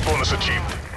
bonus achieved.